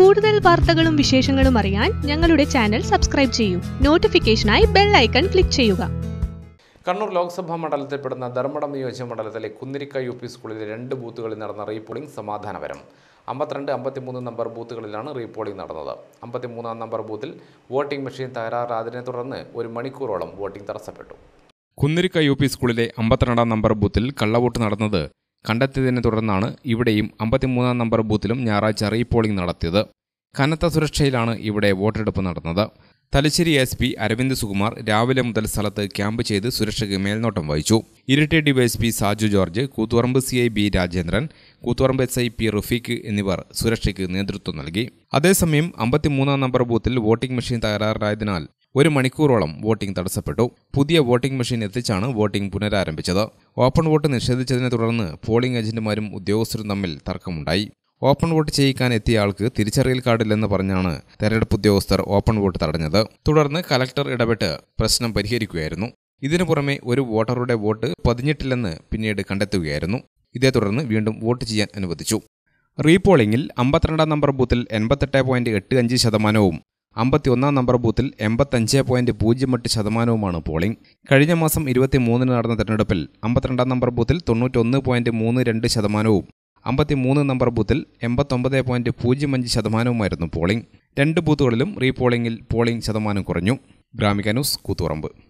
കൂടുതൽ വാർത്തകളും വിശേഷങ്ങളും അറിയാൻ ഞങ്ങളുടെ ചാനൽ സബ്സ്ക്രൈബ് ചെയ്യൂ. നോട്ടിഫിക്കേഷനായി ബെൽ ഐക്കൺ ക്ലിക്ക് ചെയ്യുക. കണ്ണൂർ ലോക്സഭാ മണ്ഡലത്തിൽപ്പെടുന്ന ധർമ്മടം നിയോജക മണ്ഡലത്തിലെ കുന്നിരിക്ക യു പി സ്കൂളിലെ രണ്ട് ബൂത്തുകളിൽ നടന്ന റീപോളിംഗ് സമാധാനപരം. അമ്പത്തിരണ്ട് അമ്പത്തിമൂന്ന് നമ്പർ ബൂത്തുകളിലാണ് റീപോളിംഗ് നടന്നത്. അമ്പത്തിമൂന്നാം നമ്പർ ബൂത്തിൽ വോട്ടിംഗ് മെഷീൻ തകരാറാതിനെ തുടർന്ന് ഒരു മണിക്കൂറോളം വോട്ടിംഗ് തടസ്സപ്പെട്ടു. കുന്നിരിക്ക യു പി സ്കൂളിലെ അമ്പത്തിരണ്ടാം നമ്പർ ബൂത്തിൽ കള്ളവോട്ട് നടന്നത് കണ്ടെത്തിയതിനെ തുടർന്നാണ് ഇവിടെയും അമ്പത്തിമൂന്നാം നമ്പർ ബൂത്തിലും ഞായറാഴ്ച റീപോളിംഗ് നടത്തിയത്. കനത്ത സുരക്ഷയിലാണ് ഇവിടെ വോട്ടെടുപ്പ് നടന്നത്. തലശ്ശേരി എസ് പി അരവിന്ദ് സുകുമാർ രാവിലെ മുതൽ സ്ഥലത്ത് ക്യാമ്പ് ചെയ്ത് സുരക്ഷയ്ക്ക് മേൽനോട്ടം വഹിച്ചു. ഇരട്ടി ഡിവൈഎസ് DYSP Saju George Koothuparamba C I B Rajendran Koothuparamba S I P Rafeeq എന്നിവർ സുരക്ഷയ്ക്ക് നേതൃത്വം നൽകി. അതേസമയം അമ്പത്തിമൂന്നാം നമ്പർ ബൂത്തിൽ വോട്ടിംഗ് മെഷീൻ തകരാറായതിനാൽ ഒരു മണിക്കൂറോളം വോട്ടിംഗ് തടസ്സപ്പെട്ടു. പുതിയ വോട്ടിംഗ് മെഷീൻ എത്തിച്ചാണ് വോട്ടിംഗ് പുനരാരംഭിച്ചത്. ഓപ്പൺ വോട്ട് നിഷേധിച്ചതിനെ തുടർന്ന് പോളിംഗ് ഏജന്റുമാരും ഉദ്യോഗസ്ഥരും തമ്മിൽ തർക്കമുണ്ടായി. ഓപ്പൺ വോട്ട് ചെയ്യിക്കാൻ എത്തിയ ആൾക്ക് തിരിച്ചറിയൽ കാർഡില്ലെന്ന് പറഞ്ഞാണ് തെരഞ്ഞെടുപ്പ് ഉദ്യോഗസ്ഥർ ഓപ്പൺ വോട്ട് തടഞ്ഞത്. തുടർന്ന് കലക്ടർ ഇടപെട്ട് പ്രശ്നം പരിഹരിക്കുകയായിരുന്നു. ഇതിനു പുറമെ ഒരു വോട്ടറുടെ വോട്ട് പതിഞ്ഞിട്ടില്ലെന്ന് പിന്നീട് കണ്ടെത്തുകയായിരുന്നു. ഇതേ തുടർന്ന് വീണ്ടും വോട്ട് ചെയ്യാൻ അനുവദിച്ചു. റീപോളിംഗിൽ അമ്പത്തിരണ്ടാം നമ്പർ ബൂത്തിൽ എൺപത്തെട്ട് പോയിന്റ് എട്ട് അഞ്ച് ശതമാനവും അമ്പത്തിയൊന്നാം നമ്പർ ബൂത്തിൽ എൺപത്തഞ്ച് പോയിന്റ് പൂജ്യം എട്ട് ശതമാനവുമാണ് പോളിംഗ്. കഴിഞ്ഞ മാസം ഇരുപത്തി മൂന്നിന് നടന്ന തെരഞ്ഞെടുപ്പിൽ അമ്പത്തിരണ്ടാം നമ്പർ ബൂത്തിൽ തൊണ്ണൂറ്റൊന്ന് പോയിന്റ് മൂന്ന് രണ്ട് ശതമാനവും അമ്പത്തിമൂന്ന് നമ്പർ ബൂത്തിൽ എൺപത്തൊമ്പത് പോയിന്റ് പൂജ്യം അഞ്ച് ശതമാനവുമായിരുന്നു പോളിംഗ്. രണ്ട് ബൂത്തുകളിലും റീപോളിംഗിൽ പോളിംഗ് ശതമാനം കുറഞ്ഞു. ഗ്രാമിക ന്യൂസ് കൂത്തുപറമ്പ്.